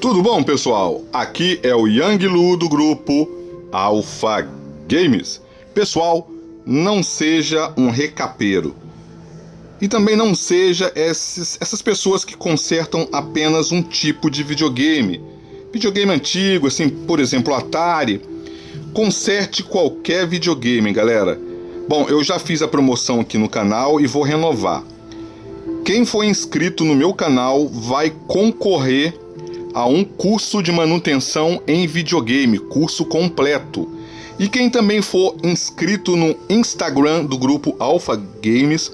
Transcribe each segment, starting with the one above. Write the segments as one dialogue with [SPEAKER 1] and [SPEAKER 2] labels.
[SPEAKER 1] Tudo bom, pessoal? Aqui é o Yang Lu do grupo Alpha Games. Pessoal, não seja um recapeiro. E também não seja esses, essas pessoas que consertam apenas um tipo de videogame. Videogame antigo, assim, por exemplo, Atari. Conserte qualquer videogame, galera. Bom, eu já fiz a promoção aqui no canal e vou renovar. Quem for inscrito no meu canal vai concorrer a um curso de manutenção em videogame, curso completo. E quem também for inscrito no Instagram do grupo Alpha Games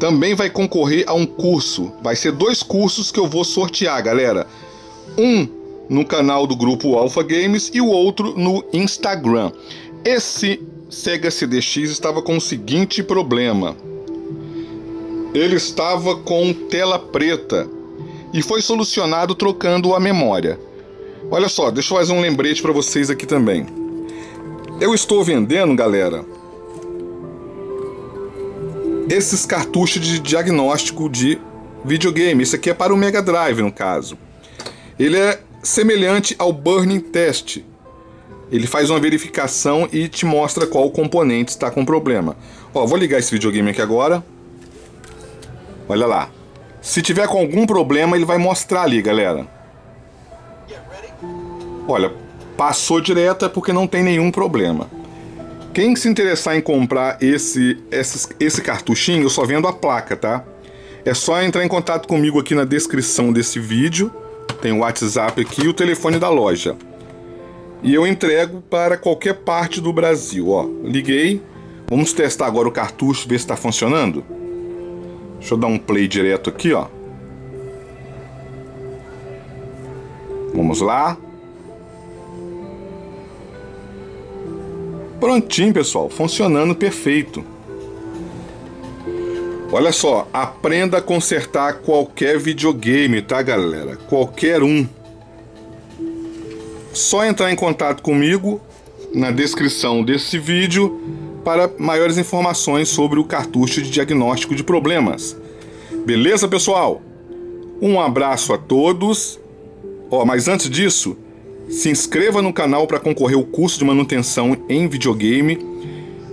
[SPEAKER 1] também vai concorrer a um curso. Vai ser dois cursos que eu vou sortear, galera. Um no canal do grupo Alpha Games e o outro no Instagram. Esse Sega CDX estava com o seguinte problema ele estava com tela preta e foi solucionado trocando a memória. Olha só, deixa eu fazer um lembrete para vocês aqui também. Eu estou vendendo, galera, esses cartuchos de diagnóstico de videogame. Isso aqui é para o Mega Drive, no caso. Ele é semelhante ao Burning Test. Ele faz uma verificação e te mostra qual componente está com problema. Ó, vou ligar esse videogame aqui agora. Olha lá. Se tiver com algum problema, ele vai mostrar ali, galera. Olha, passou direto é porque não tem nenhum problema. Quem se interessar em comprar esse, esse, esse cartuchinho, eu só vendo a placa, tá? É só entrar em contato comigo aqui na descrição desse vídeo. Tem o WhatsApp aqui e o telefone da loja. E eu entrego para qualquer parte do Brasil, ó. Liguei. Vamos testar agora o cartucho, ver se está funcionando. Deixa eu dar um play direto aqui, ó. Vamos lá. Prontinho, pessoal, funcionando perfeito. Olha só, aprenda a consertar qualquer videogame, tá, galera? Qualquer um. Só entrar em contato comigo na descrição desse vídeo para maiores informações sobre o cartucho de diagnóstico de problemas. Beleza, pessoal? Um abraço a todos. Ó, mas antes disso, se inscreva no canal para concorrer ao curso de manutenção em videogame.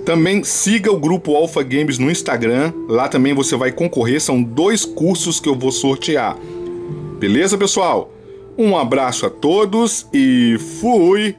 [SPEAKER 1] Também siga o grupo Alpha Games no Instagram. Lá também você vai concorrer. São dois cursos que eu vou sortear. Beleza, pessoal? Um abraço a todos e fui!